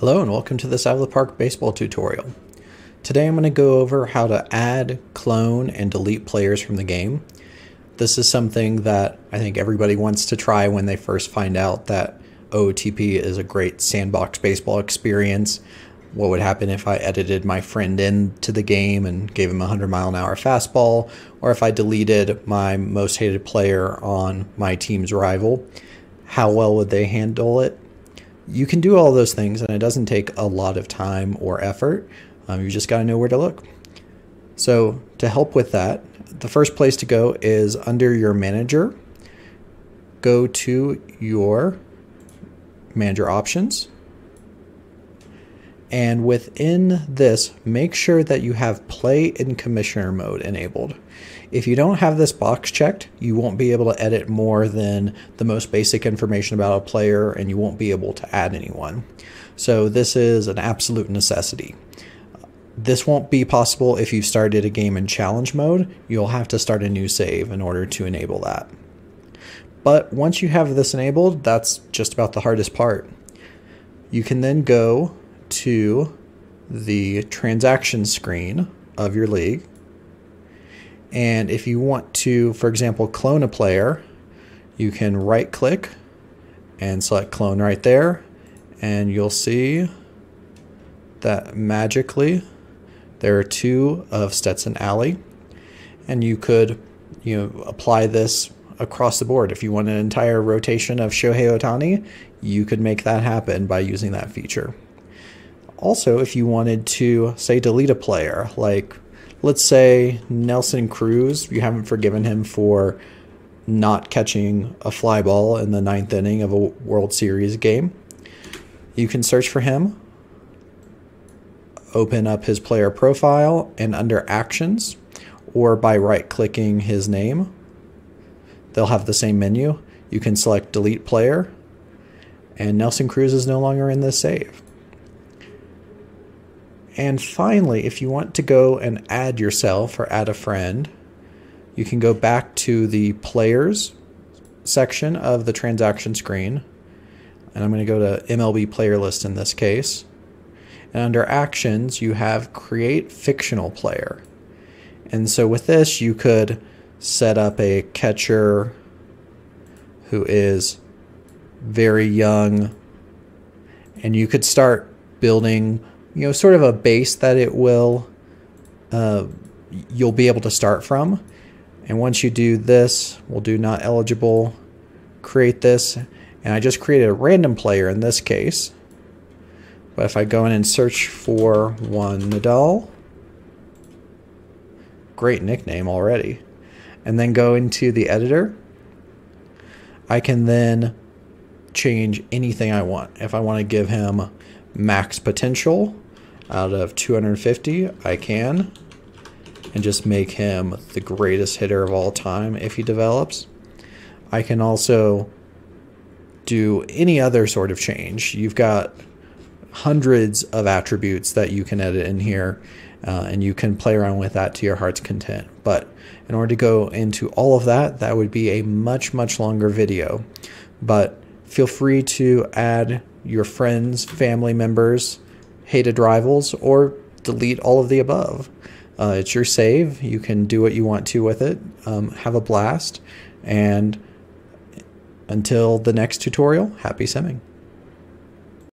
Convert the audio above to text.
Hello and welcome to this Out of the Park baseball tutorial. Today I'm going to go over how to add, clone, and delete players from the game. This is something that I think everybody wants to try when they first find out that OTP is a great sandbox baseball experience. What would happen if I edited my friend into the game and gave him a 100 mile an hour fastball, or if I deleted my most hated player on my team's rival? How well would they handle it? You can do all those things and it doesn't take a lot of time or effort. Um, you just got to know where to look. So, to help with that, the first place to go is under your manager. Go to your manager options. And within this, make sure that you have play in commissioner mode enabled. If you don't have this box checked, you won't be able to edit more than the most basic information about a player and you won't be able to add anyone. So this is an absolute necessity. This won't be possible if you've started a game in challenge mode. You'll have to start a new save in order to enable that. But once you have this enabled, that's just about the hardest part. You can then go to the transaction screen of your league and if you want to, for example, clone a player, you can right click and select clone right there. And you'll see that magically there are two of Stetson Allie. And you could you know, apply this across the board. If you want an entire rotation of Shohei Ohtani, you could make that happen by using that feature. Also, if you wanted to, say, delete a player, like let's say Nelson Cruz, you haven't forgiven him for not catching a fly ball in the ninth inning of a World Series game. You can search for him, open up his player profile, and under Actions, or by right clicking his name, they'll have the same menu. You can select Delete Player, and Nelson Cruz is no longer in this save. And finally, if you want to go and add yourself or add a friend, you can go back to the players section of the transaction screen. And I'm going to go to MLB player list in this case. And under actions, you have create fictional player. And so with this, you could set up a catcher who is very young. And you could start building you know, sort of a base that it will, uh, you'll be able to start from. And once you do this, we'll do not eligible, create this. And I just created a random player in this case. But if I go in and search for Juan Nadal, great nickname already, and then go into the editor, I can then change anything I want. If I want to give him max potential out of 250, I can. And just make him the greatest hitter of all time if he develops. I can also do any other sort of change. You've got hundreds of attributes that you can edit in here, uh, and you can play around with that to your heart's content. But in order to go into all of that, that would be a much, much longer video. But feel free to add your friends, family members, hated rivals, or delete all of the above. Uh, it's your save. You can do what you want to with it. Um, have a blast. And until the next tutorial, happy simming.